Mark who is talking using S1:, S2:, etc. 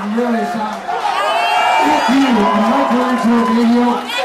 S1: I'm really sorry. Thank you. I'm not going to a video.